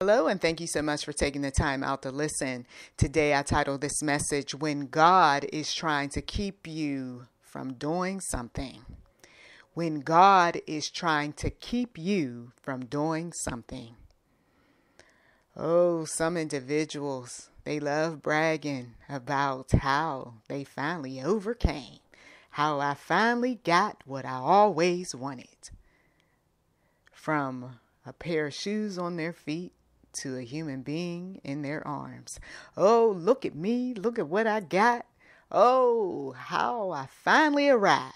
Hello, and thank you so much for taking the time out to listen. Today, I titled this message When God is Trying to Keep You from Doing Something. When God is trying to keep you from doing something. Oh, some individuals, they love bragging about how they finally overcame, how I finally got what I always wanted. From a pair of shoes on their feet to a human being in their arms. Oh, look at me. Look at what I got. Oh, how I finally arrived.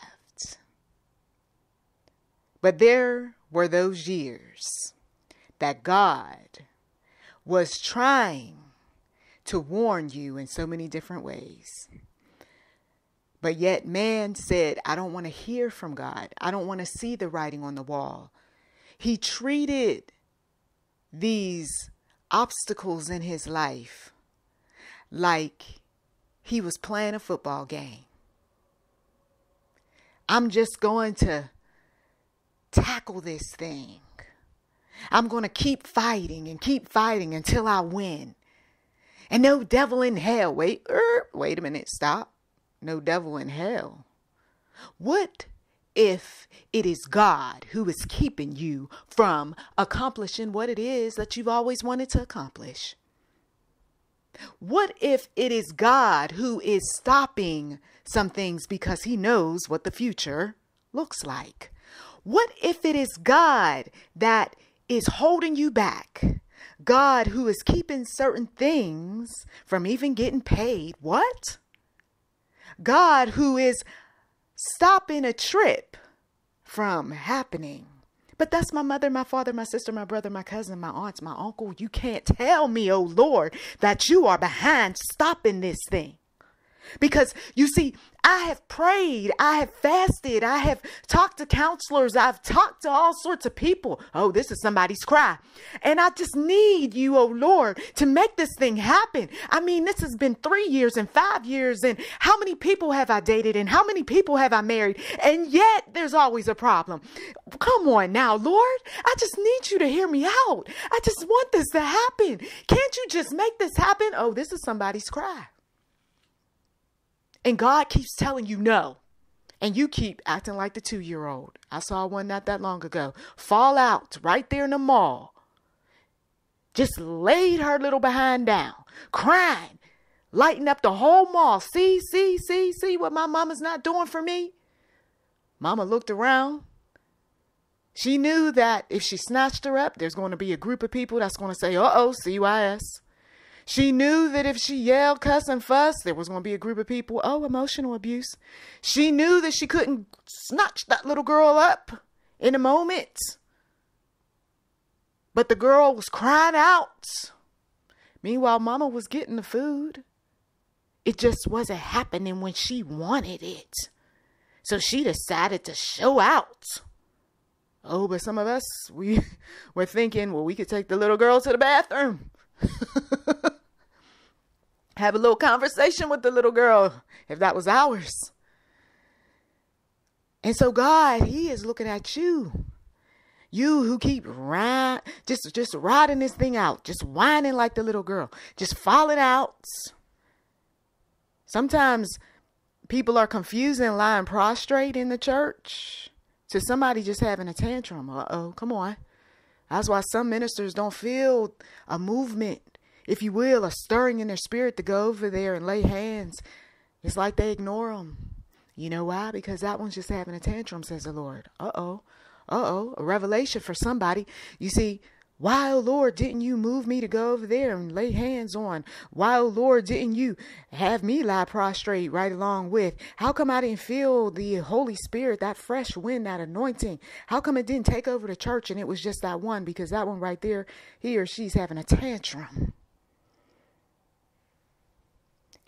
But there were those years that God was trying to warn you in so many different ways. But yet, man said, I don't want to hear from God. I don't want to see the writing on the wall. He treated these obstacles in his life like he was playing a football game. I'm just going to tackle this thing. I'm going to keep fighting and keep fighting until I win. And no devil in hell. Wait, er, wait a minute. Stop. No devil in hell. What if it is God who is keeping you from accomplishing what it is that you've always wanted to accomplish? What if it is God who is stopping some things because he knows what the future looks like? What if it is God that is holding you back? God who is keeping certain things from even getting paid? What? God who is stopping a trip from happening. But that's my mother, my father, my sister, my brother, my cousin, my aunts, my uncle. You can't tell me, oh Lord, that you are behind stopping this thing. Because you see, I have prayed, I have fasted, I have talked to counselors, I've talked to all sorts of people. Oh, this is somebody's cry. And I just need you, oh Lord, to make this thing happen. I mean, this has been three years and five years, and how many people have I dated and how many people have I married? And yet there's always a problem. Come on now, Lord. I just need you to hear me out. I just want this to happen. Can't you just make this happen? Oh, this is somebody's cry. And God keeps telling you no. And you keep acting like the two year old. I saw one not that long ago fall out right there in the mall. Just laid her little behind down, crying, lighting up the whole mall. See, see, see, see what my mama's not doing for me? Mama looked around. She knew that if she snatched her up, there's going to be a group of people that's going to say, uh oh, CYS. She knew that if she yelled, cuss, and fuss, there was going to be a group of people, oh, emotional abuse. She knew that she couldn't snatch that little girl up in a moment. But the girl was crying out. Meanwhile, Mama was getting the food. It just wasn't happening when she wanted it. So she decided to show out. Oh, but some of us, we were thinking, well, we could take the little girl to the bathroom. have a little conversation with the little girl if that was ours. And so God, He is looking at you. You who keep ride, just just riding this thing out, just whining like the little girl, just falling out. Sometimes people are confusing lying prostrate in the church to somebody just having a tantrum. Uh oh, come on. That's why some ministers don't feel a movement if you will, a stirring in their spirit to go over there and lay hands. It's like they ignore them. You know why? Because that one's just having a tantrum, says the Lord. Uh oh. Uh oh. A revelation for somebody. You see, why, oh Lord, didn't you move me to go over there and lay hands on? Why, oh Lord, didn't you have me lie prostrate right along with? How come I didn't feel the Holy Spirit, that fresh wind, that anointing? How come it didn't take over the church and it was just that one? Because that one right there, he or she's having a tantrum.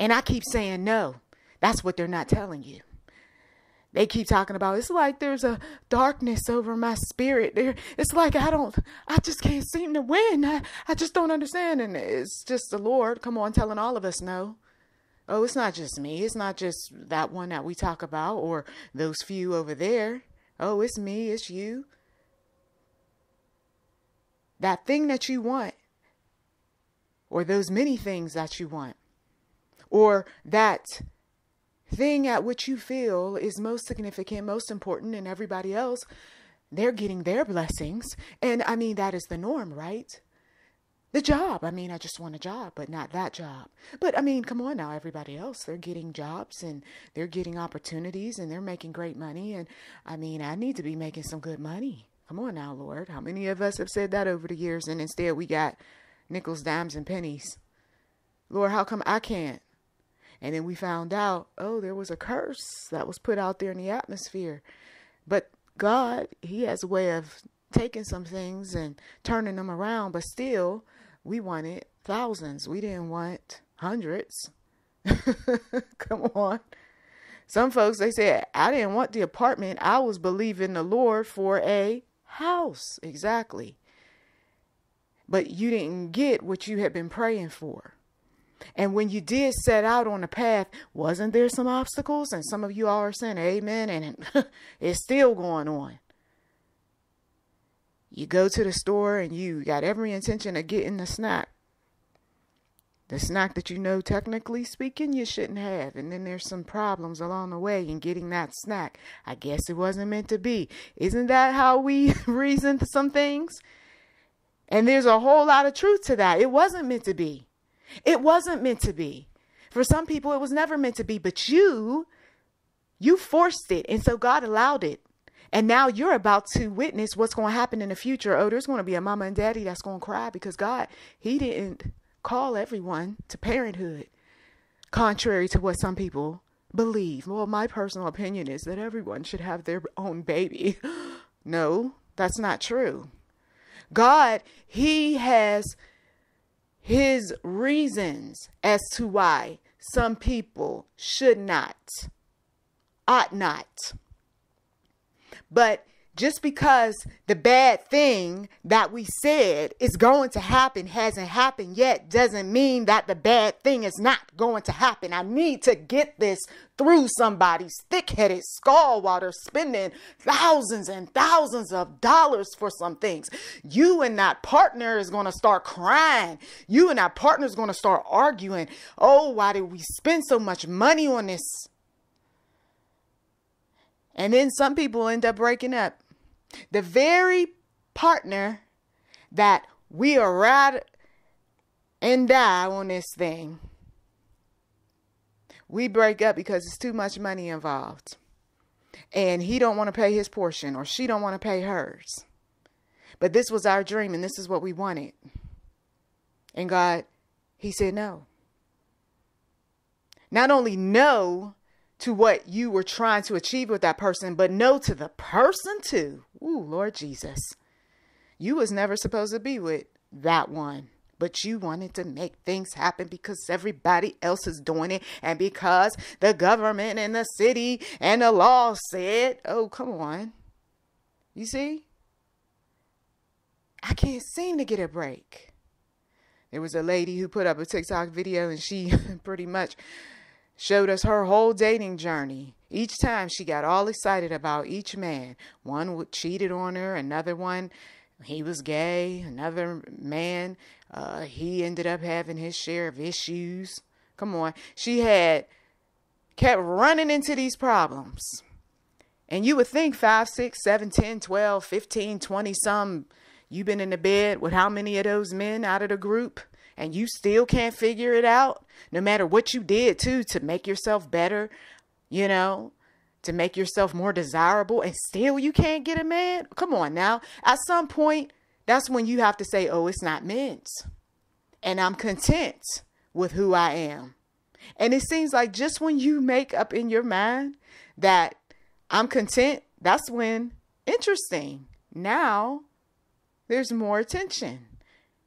And I keep saying no. That's what they're not telling you. They keep talking about it's like there's a darkness over my spirit. There, it's like I don't, I just can't seem to win. I, I just don't understand. And it's just the Lord, come on, telling all of us no. Oh, it's not just me. It's not just that one that we talk about or those few over there. Oh, it's me. It's you. That thing that you want, or those many things that you want, or that thing at which you feel is most significant, most important, and everybody else, they're getting their blessings. And I mean, that is the norm, right? The job. I mean, I just want a job, but not that job. But I mean, come on now, everybody else, they're getting jobs and they're getting opportunities and they're making great money. And I mean, I need to be making some good money. Come on now, Lord. How many of us have said that over the years and instead we got nickels, dimes, and pennies? Lord, how come I can't? And then we found out, oh, there was a curse that was put out there in the atmosphere. But God, He has a way of taking some things and turning them around, but still, we wanted thousands. We didn't want hundreds. Come on. Some folks, they said, I didn't want the apartment. I was believing the Lord for a house. Exactly. But you didn't get what you had been praying for. And when you did set out on the path, wasn't there some obstacles? And some of you all are saying amen, and it's still going on. You go to the store and you got every intention of getting the snack. The snack that you know, technically speaking, you shouldn't have. And then there's some problems along the way in getting that snack. I guess it wasn't meant to be. Isn't that how we reason some things? And there's a whole lot of truth to that. It wasn't meant to be. It wasn't meant to be. For some people, it was never meant to be. But you, you forced it. And so God allowed it. And now you're about to witness what's going to happen in the future. Oh, there's going to be a mama and daddy that's going to cry because God, He didn't call everyone to parenthood, contrary to what some people believe. Well, my personal opinion is that everyone should have their own baby. no, that's not true. God, He has His reasons as to why some people should not, ought not. But just because the bad thing that we said is going to happen hasn't happened yet doesn't mean that the bad thing is not going to happen. I need to get this through somebody's thick headed skull while they're spending thousands and thousands of dollars for some things. You and that partner is going to start crying. You and that partner is going to start arguing. Oh, why did we spend so much money on this? And then some people end up breaking up. The very partner that we are ride and die on this thing, we break up because it's too much money involved. And he don't want to pay his portion or she don't want to pay hers. But this was our dream and this is what we wanted. And God, he said no. Not only no, to what you were trying to achieve with that person, but no to the person too. Ooh, Lord Jesus. You was never supposed to be with that one. But you wanted to make things happen because everybody else is doing it and because the government and the city and the law said, oh, come on. You see? I can't seem to get a break. There was a lady who put up a TikTok video and she pretty much showed us her whole dating journey. Each time she got all excited about each man. One cheated on her, another one, he was gay, another man, uh, he ended up having his share of issues. Come on. She had kept running into these problems. And you would think 5, 6, 7, 10, 12, 15, 20 some, you've been in the bed with how many of those men out of the group? and you still can't figure it out, no matter what you did too to make yourself better, you know, to make yourself more desirable, and still you can't get a man? Come on now. At some point, that's when you have to say, oh, it's not meant. And I'm content with who I am. And it seems like just when you make up in your mind that I'm content, that's when, interesting, now there's more attention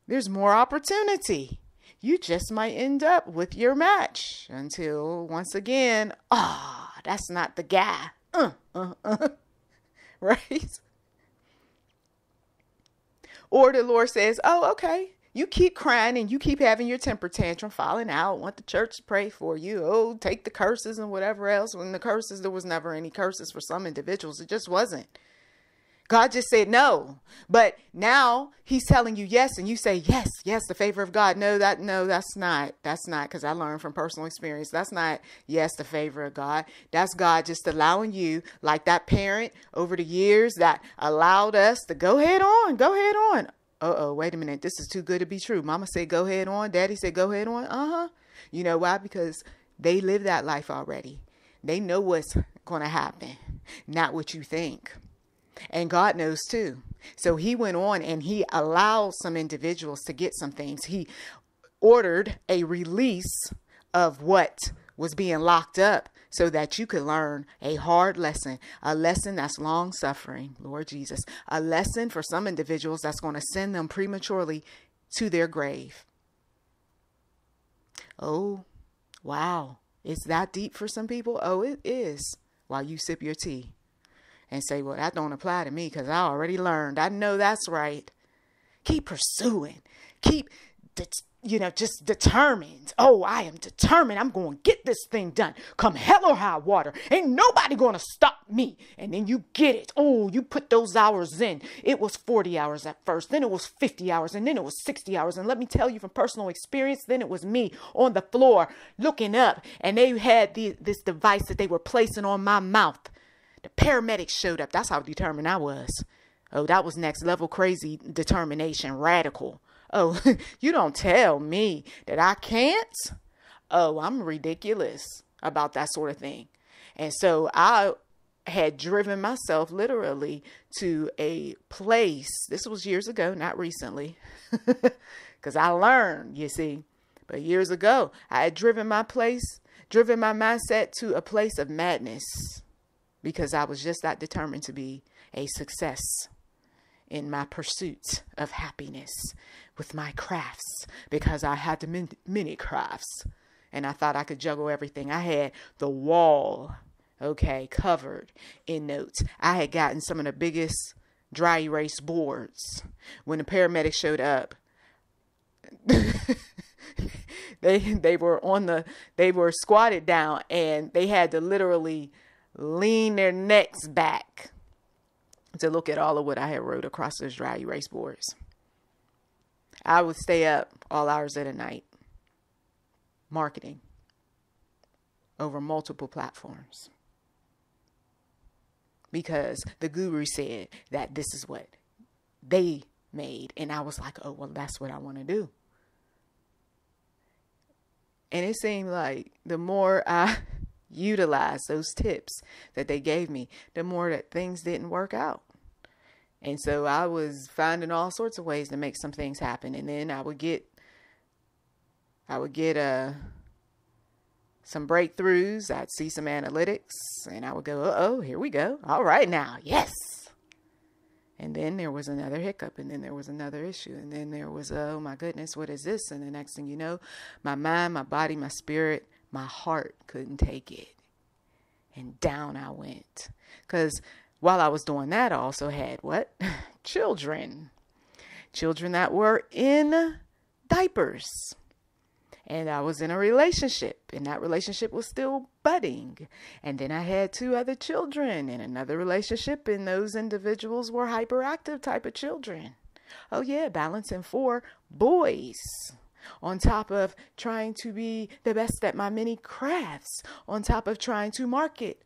there's more opportunity. You just might end up with your match until once again, ah, oh, that's not the guy. Uh, uh, uh. right? Or the Lord says, oh, okay, you keep crying and you keep having your temper tantrum, falling out, want the church to pray for you. Oh, take the curses and whatever else. When the curses, there was never any curses for some individuals. It just wasn't. God just said no. But now he's telling you yes and you say yes, yes, the favor of God. No, that no, that's not. That's not cuz I learned from personal experience. That's not yes, the favor of God. That's God just allowing you like that parent over the years that allowed us to go ahead on, go ahead on. Uh-oh, wait a minute. This is too good to be true. Mama said go ahead on. Daddy said go ahead on. Uh-huh. You know why? Because they live that life already. They know what's going to happen, not what you think. And God knows too. So he went on and he allowed some individuals to get some things. He ordered a release of what was being locked up so that you could learn a hard lesson, a lesson that's long suffering, Lord Jesus, a lesson for some individuals that's going to send them prematurely to their grave. Oh, wow. Is that deep for some people? Oh, it is. While you sip your tea and say, well, that don't apply to me because I already learned. I know that's right. Keep pursuing. Keep, you know, just determined. Oh, I am determined. I'm going to get this thing done. Come hell or high water. Ain't nobody going to stop me. And then you get it. Oh, you put those hours in. It was 40 hours at first. Then it was 50 hours. And then it was 60 hours. And let me tell you from personal experience, then it was me on the floor looking up. And they had the, this device that they were placing on my mouth the paramedics showed up. That's how determined I was. Oh, that was next level crazy determination, radical. Oh, you don't tell me that I can't? Oh, I'm ridiculous about that sort of thing. And so I had driven myself literally to a place. This was years ago, not recently, because I learned, you see. But years ago, I had driven my place, driven my mindset to a place of madness because I was just that determined to be a success in my pursuit of happiness with my crafts because I had mini crafts and I thought I could juggle everything. I had the wall, okay, covered in notes. I had gotten some of the biggest dry erase boards. When the paramedics showed up, they they were on the they were squatted down and they had to literally lean their necks back to look at all of what I had wrote across those dry erase boards. I would stay up all hours of the night marketing over multiple platforms because the guru said that this is what they made and I was like, "Oh, well that's what I want to do." And it seemed like the more I utilize those tips that they gave me, the more that things didn't work out. And so I was finding all sorts of ways to make some things happen. And then I would get, I would get uh, some breakthroughs. I'd see some analytics and I would go, oh, here we go. All right now. Yes. And then there was another hiccup, and then there was another issue, and then there was, oh my goodness, what is this? And the next thing you know, my mind, my body, my spirit my heart couldn't take it. And down I went. Because while I was doing that, I also had what? Children. Children that were in diapers. And I was in a relationship, and that relationship was still budding. And then I had two other children in another relationship, and those individuals were hyperactive type of children. Oh, yeah, balancing four boys on top of trying to be the best at my many crafts, on top of trying to market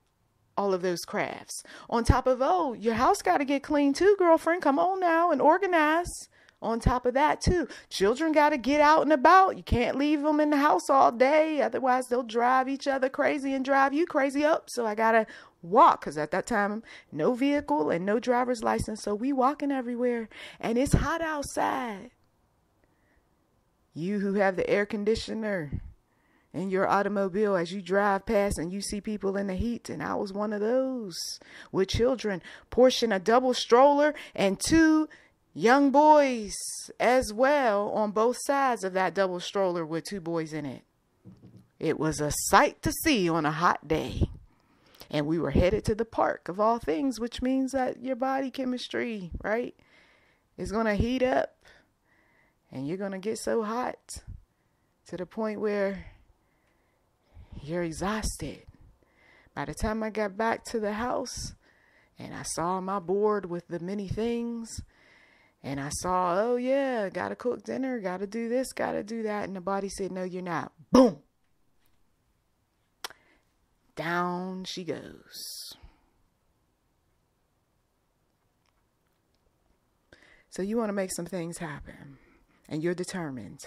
all of those crafts, on top of, oh, your house got to get clean too, girlfriend. Come on now and organize. On top of that, too, children got to get out and about. You can't leave them in the house all day, otherwise, they'll drive each other crazy and drive you crazy up. So, I got to walk because at that time, no vehicle and no driver's license. So, we walking everywhere, and it's hot outside. You who have the air conditioner in your automobile as you drive past and you see people in the heat, and I was one of those with children, portion a double stroller and two young boys as well on both sides of that double stroller with two boys in it. It was a sight to see on a hot day. And we were headed to the park of all things, which means that your body chemistry, right, is going to heat up and you're going to get so hot to the point where you're exhausted. By the time I got back to the house and I saw my board with the many things. And I saw, oh yeah, gotta cook dinner, gotta do this, gotta do that. And the body said, no, you're not. Boom. Down she goes. So you want to make some things happen, and you're determined.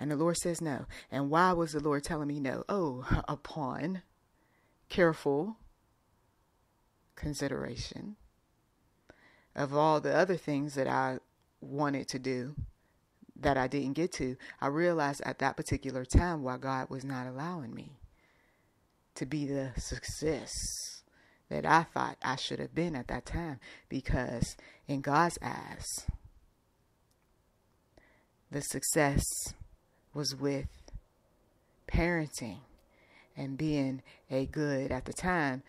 And the Lord says no. And why was the Lord telling me no? Oh, upon careful consideration of all the other things that I wanted to do that I didn't get to, I realized at that particular time why God was not allowing me to be the success that I thought I should have been at that time because in God's eyes the success was with parenting and being a good at the time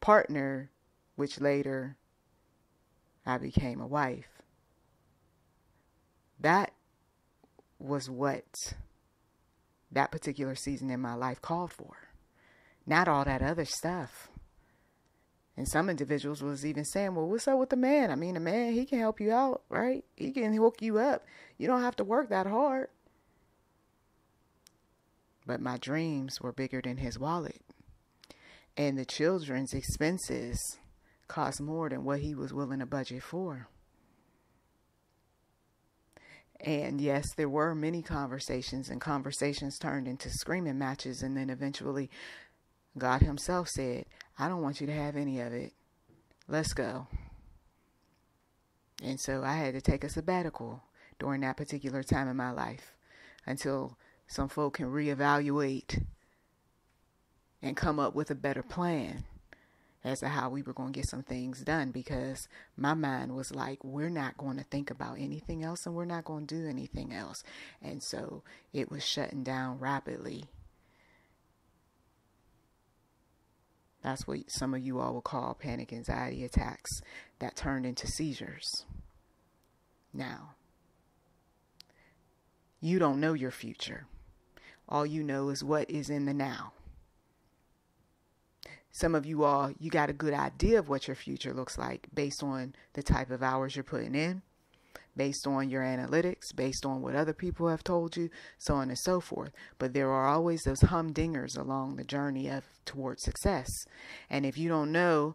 partner which later I became a wife that was what that particular season in my life called for. Not all that other stuff. And some individuals was even saying, well, what's up with the man? I mean, the man, he can help you out, right? He can hook you up. You don't have to work that hard. But my dreams were bigger than his wallet. And the children's expenses cost more than what he was willing to budget for. And yes, there were many conversations, and conversations turned into screaming matches. And then eventually, God Himself said, I don't want you to have any of it. Let's go. And so I had to take a sabbatical during that particular time in my life until some folk can reevaluate and come up with a better plan as to how we were going to get some things done because my mind was like, we're not going to think about anything else and we're not going to do anything else. And so it was shutting down rapidly. That's what some of you all would call panic anxiety attacks that turned into seizures. Now, you don't know your future. All you know is what is in the now. Some of you all, you got a good idea of what your future looks like based on the type of hours you're putting in, based on your analytics, based on what other people have told you, so on and so forth. But there are always those humdingers along the journey of towards success. And if you don't know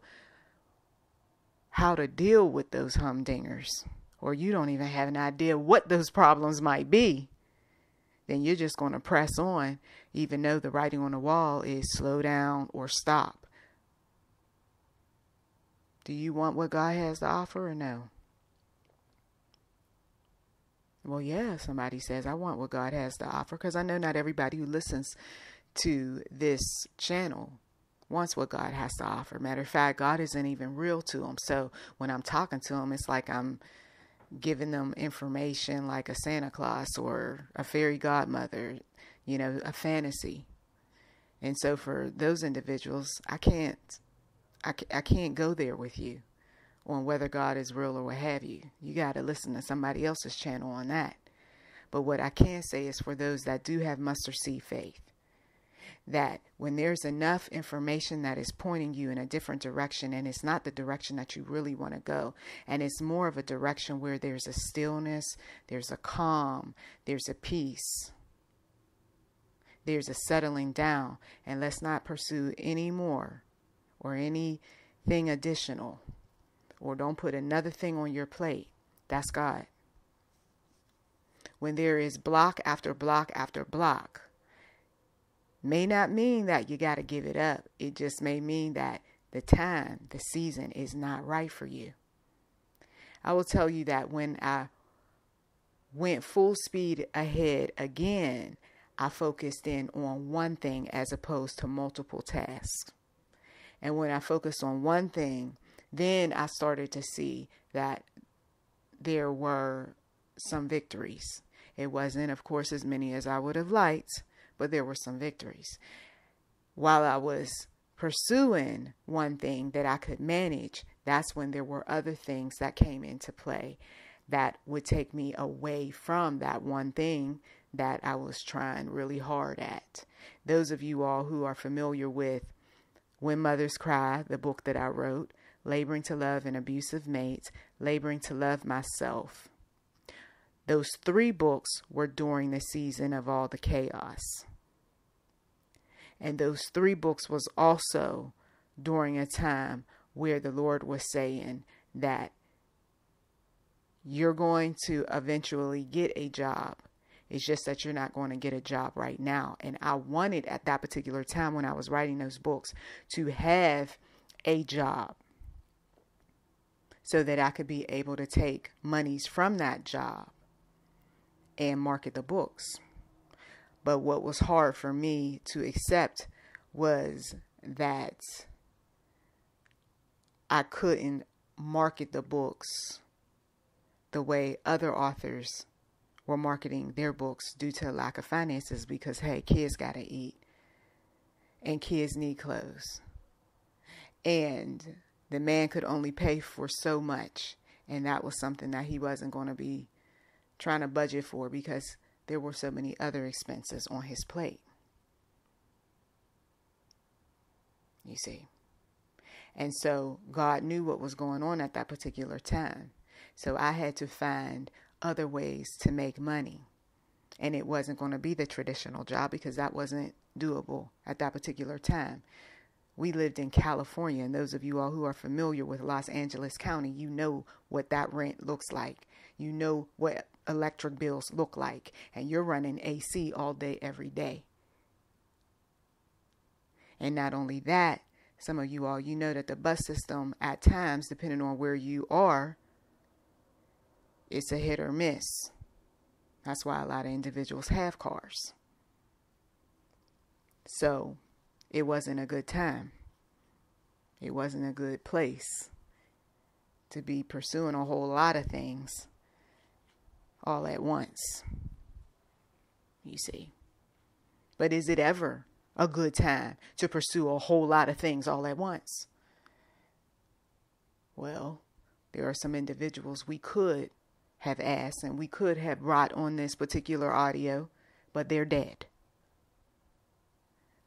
how to deal with those humdingers, or you don't even have an idea what those problems might be, then you're just going to press on, even though the writing on the wall is slow down or stop. Do you want what God has to offer or no? Well, yeah, somebody says, I want what God has to offer because I know not everybody who listens to this channel wants what God has to offer. Matter of fact, God isn't even real to them. So when I'm talking to them, it's like I'm giving them information like a Santa Claus or a fairy godmother, you know, a fantasy. And so for those individuals, I can't I, I can't go there with you on whether God is real or what have you. You got to listen to somebody else's channel on that. But what I can say is for those that do have mustard seed faith, that when there's enough information that is pointing you in a different direction and it's not the direction that you really want to go and it's more of a direction where there's a stillness there's a calm there's a peace there's a settling down and let's not pursue any more or anything additional, or don't put another thing on your plate. That's God. When there is block after block after block, may not mean that you got to give it up. It just may mean that the time, the season is not right for you. I will tell you that when I went full speed ahead again, I focused in on one thing as opposed to multiple tasks. And when I focused on one thing, then I started to see that there were some victories. It wasn't, of course, as many as I would have liked, but there were some victories. While I was pursuing one thing that I could manage, that's when there were other things that came into play that would take me away from that one thing that I was trying really hard at. Those of you all who are familiar with When Mothers Cry, the book that I wrote, Laboring to Love an Abusive Mate, Laboring to Love Myself. Those three books were during the season of all the chaos. And those three books was also during a time where the Lord was saying that you're going to eventually get a job. It's just that you're not going to get a job right now. And I wanted at that particular time when I was writing those books to have a job so that I could be able to take monies from that job and market the books. But what was hard for me to accept was that I couldn't market the books the way other authors were marketing their books due to lack of finances because, hey, kids got to eat and kids need clothes. And the man could only pay for so much. And that was something that he wasn't going to be trying to budget for because there were so many other expenses on his plate. You see. And so God knew what was going on at that particular time. So I had to find other ways to make money. And it wasn't going to be the traditional job because that wasn't doable at that particular time. We lived in California, and those of you all who are familiar with Los Angeles County, you know what that rent looks like. You know what electric bills look like, and you're running AC all day, every day. And not only that, some of you all, you know that the bus system at times, depending on where you are, it's a hit or miss. That's why a lot of individuals have cars. So it wasn't a good time. It wasn't a good place to be pursuing a whole lot of things all at once. You see. But is it ever a good time to pursue a whole lot of things all at once? Well, there are some individuals we could have asked and we could have brought on this particular audio, but they're dead.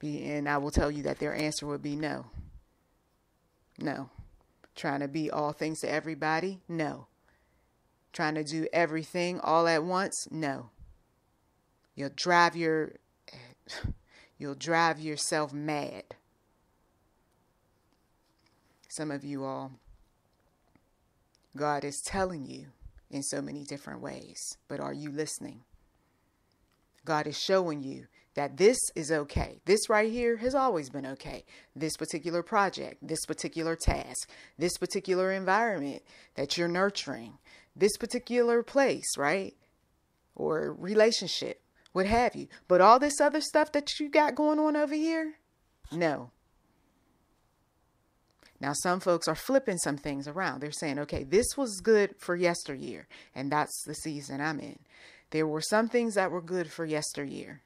And I will tell you that their answer would be no. No. Trying to be all things to everybody? No. Trying to do everything all at once? No. You'll drive your you'll drive yourself mad. Some of you all God is telling you in so many different ways, but are you listening? God is showing you that this is okay. This right here has always been okay. This particular project, this particular task, this particular environment that you're nurturing, this particular place, right? Or relationship, what have you. But all this other stuff that you got going on over here, no. Now, some folks are flipping some things around. They're saying, okay, this was good for yesteryear, and that's the season I'm in. There were some things that were good for yesteryear,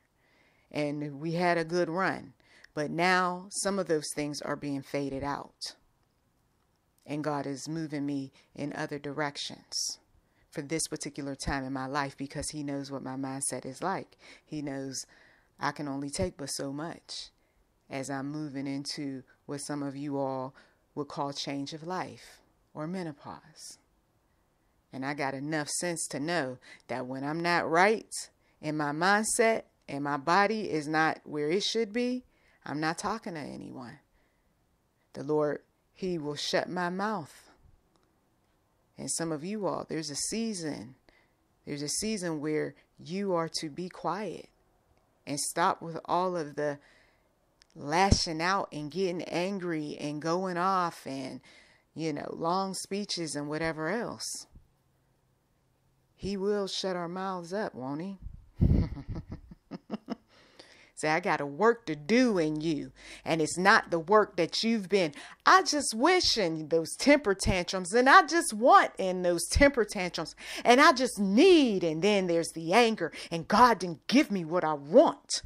and we had a good run. But now some of those things are being faded out. And God is moving me in other directions for this particular time in my life because He knows what my mindset is like. He knows I can only take but so much as I'm moving into what some of you all would call change of life or menopause. And I got enough sense to know that when I'm not right in my mindset, and my body is not where it should be, I'm not talking to anyone. The Lord, He will shut my mouth. And some of you all, there's a season, there's a season where you are to be quiet and stop with all of the lashing out and getting angry and going off and, you know, long speeches and whatever else. He will shut our mouths up, won't he? Say, I got a work to do in you. And it's not the work that you've been. I just wish in those temper tantrums. And I just want in those temper tantrums. And I just need. And then there's the anger. And God didn't give me what I want.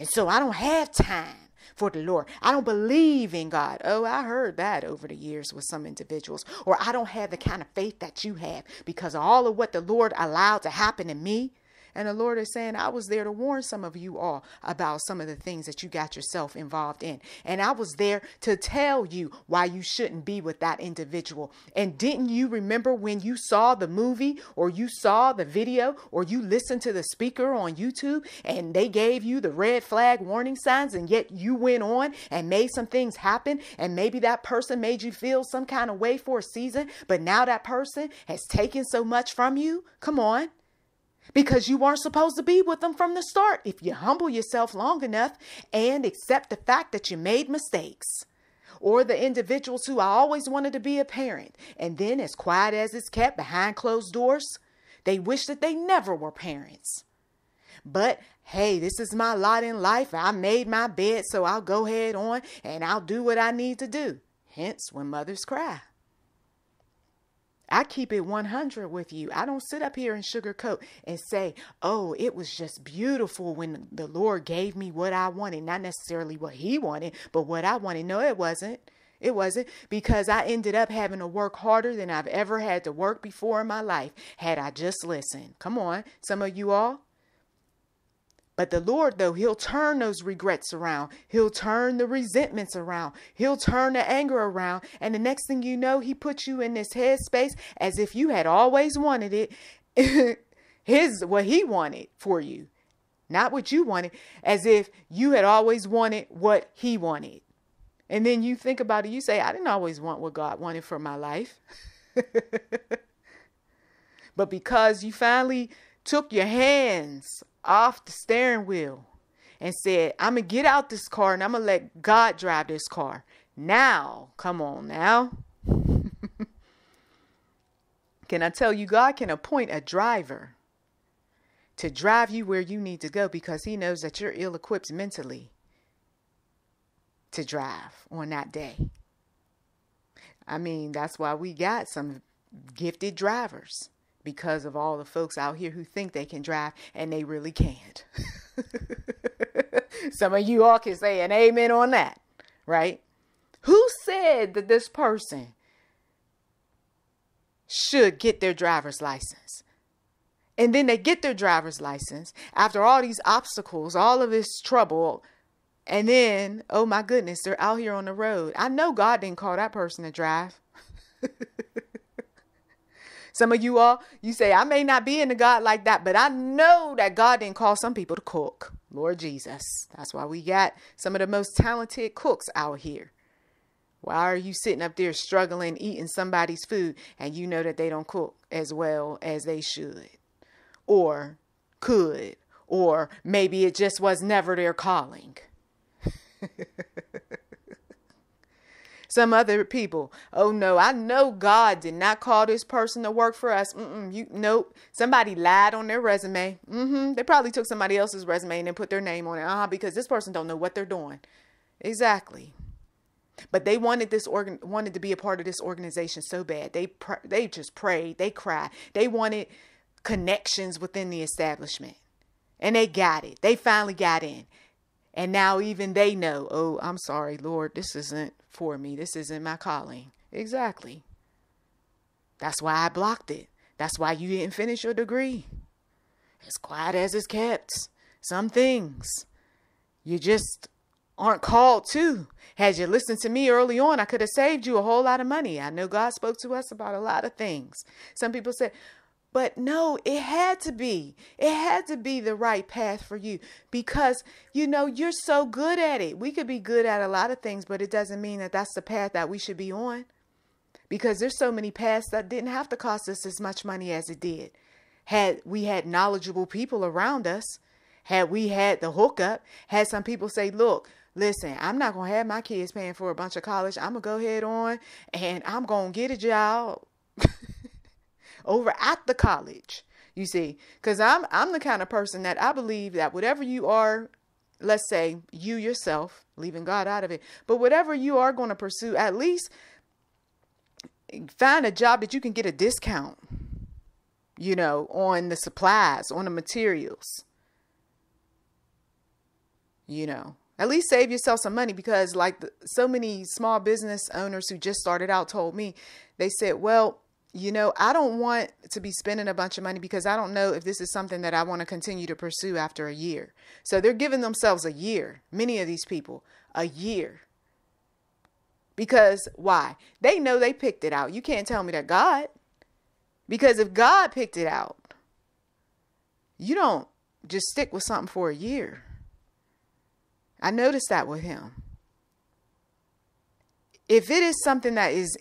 And so I don't have time for the Lord. I don't believe in God. Oh, I heard that over the years with some individuals. Or I don't have the kind of faith that you have because all of what the Lord allowed to happen to me And the Lord is saying, I was there to warn some of you all about some of the things that you got yourself involved in. And I was there to tell you why you shouldn't be with that individual. And didn't you remember when you saw the movie or you saw the video or you listened to the speaker on YouTube and they gave you the red flag warning signs and yet you went on and made some things happen and maybe that person made you feel some kind of way for a season, but now that person has taken so much from you? Come on because you weren't supposed to be with them from the start if you humble yourself long enough and accept the fact that you made mistakes. Or the individuals who I always wanted to be a parent, and then, as quiet as it's kept behind closed doors, they wish that they never were parents. But hey, this is my lot in life. I made my bed, so I'll go ahead on and I'll do what I need to do. Hence, when mothers cry. I keep it 100 with you. I don't sit up here and sugarcoat and say, oh, it was just beautiful when the Lord gave me what I wanted. Not necessarily what He wanted, but what I wanted. No, it wasn't. It wasn't because I ended up having to work harder than I've ever had to work before in my life had I just listened. Come on, some of you all. But the Lord, though, He'll turn those regrets around. He'll turn the resentments around. He'll turn the anger around. And the next thing you know, He puts you in this headspace as if you had always wanted it. His what He wanted for you, not what you wanted, as if you had always wanted what He wanted. And then you think about it, you say, I didn't always want what God wanted for my life. but because you finally took your hands off the steering wheel and said, I'm going to get out this car and I'm going to let God drive this car. Now, come on now. can I tell you, God can appoint a driver to drive you where you need to go because he knows that you're ill equipped mentally to drive on that day. I mean, that's why we got some gifted drivers because of all the folks out here who think they can drive and they really can't. Some of you all can say an amen on that, right? Who said that this person should get their driver's license? And then they get their driver's license after all these obstacles, all of this trouble. And then, oh my goodness, they're out here on the road. I know God didn't call that person to drive. Some of you all, you say, I may not be into God like that, but I know that God didn't call some people to cook. Lord Jesus. That's why we got some of the most talented cooks out here. Why are you sitting up there struggling eating somebody's food and you know that they don't cook as well as they should or could or maybe it just was never their calling? Some other people, oh no, I know God did not call this person to work for us. Mm-mm, you nope. Somebody lied on their resume. Mm-hmm. They probably took somebody else's resume and then put their name on it. Uh-huh, because this person don't know what they're doing. Exactly. But they wanted this organ wanted to be a part of this organization so bad. They pr- they just prayed, they cried. They wanted connections within the establishment. And they got it. They finally got in. And now even they know, oh, I'm sorry, Lord, this isn't for me. This isn't my calling. Exactly. That's why I blocked it. That's why you didn't finish your degree. As quiet as it's kept. Some things you just aren't called to. Had you listened to me early on, I could have saved you a whole lot of money. I know God spoke to us about a lot of things. Some people said, but no, it had to be. It had to be the right path for you because, you know, you're so good at it. We could be good at a lot of things, but it doesn't mean that that's the path that we should be on because there's so many paths that didn't have to cost us as much money as it did. Had we had knowledgeable people around us, had we had the hookup, had some people say, look, listen, I'm not going to have my kids paying for a bunch of college. I'm going to go ahead on and I'm going to get a job over at the college. You see, because I'm I'm the kind of person that I believe that whatever you are, let's say you yourself, leaving God out of it, but whatever you are going to pursue, at least find a job that you can get a discount. You know, on the supplies, on the materials. You know, at least save yourself some money because like the, so many small business owners who just started out told me they said well you know, I don't want to be spending a bunch of money because I don't know if this is something that I want to continue to pursue after a year. So they're giving themselves a year, many of these people, a year. Because why? They know they picked it out. You can't tell me that God. Because if God picked it out, you don't just stick with something for a year. I noticed that with him. If it is something that is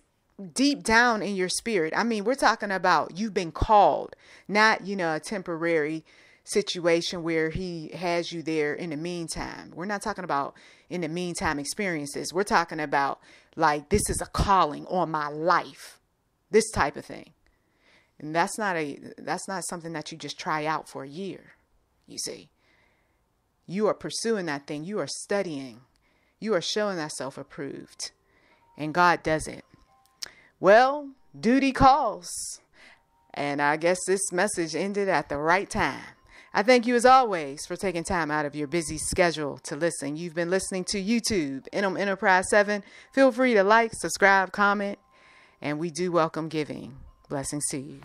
deep down in your spirit. I mean, we're talking about you've been called, not, you know, a temporary situation where he has you there in the meantime. We're not talking about in the meantime experiences. We're talking about like this is a calling on my life. This type of thing. And that's not a that's not something that you just try out for a year. You see. You are pursuing that thing. You are studying. You are showing that self approved. And God does it. Well, duty calls. And I guess this message ended at the right time. I thank you as always for taking time out of your busy schedule to listen. You've been listening to YouTube, NM Enterprise 7. Feel free to like, subscribe, comment, and we do welcome giving. Blessings to you.